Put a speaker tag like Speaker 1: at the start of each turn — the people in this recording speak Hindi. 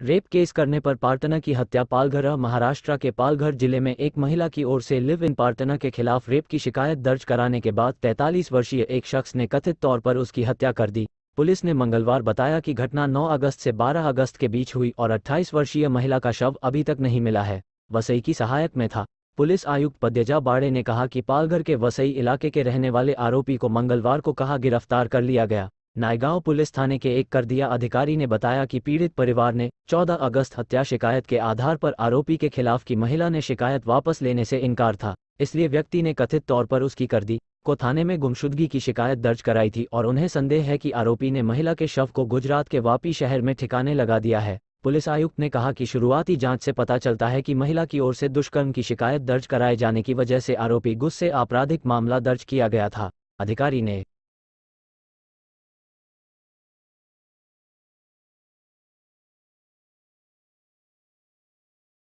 Speaker 1: रेप केस करने पर पार्टनर की हत्या पालघर, महाराष्ट्र के पालघर ज़िले में एक महिला की ओर से लिव इन पार्टनर के खिलाफ रेप की शिकायत दर्ज कराने के बाद 43 वर्षीय एक शख्स ने कथित तौर पर उसकी हत्या कर दी। पुलिस ने मंगलवार बताया कि घटना 9 अगस्त से 12 अगस्त के बीच हुई और 28 वर्षीय महिला का शव अभी तक नहीं मिला है। वसई की सहायक में था। पुलिस आयुक्त पद्यजा बाड़े ने कहा कि पालघर के वसई इलाके के रहने वाले आरोपी को मंगलवार को कहा गिरफ़्तार कर लिया गया। नायगांव पुलिस थाने के एक कर दिया अधिकारी ने बताया कि पीड़ित परिवार ने 14 अगस्त हत्या शिकायत के आधार पर आरोपी के खिलाफ की महिला ने शिकायत वापस लेने से इनकार था, इसलिए व्यक्ति ने कथित तौर पर उसकी कर दी को थाने में गुमशुदगी की शिकायत दर्ज कराई थी और उन्हें संदेह है कि आरोपी ने महिला के शव को गुजरात के वापी शहर में ठिकाने लगा दिया है। पुलिस आयुक्त ने कहा कि शुरुआती जाँच से पता चलता है कि महिला की ओर से दुष्कर्म की शिकायत दर्ज कराए जाने की वजह से आरोपी गुस्से आपराधिक मामला दर्ज किया गया था। अधिकारी ने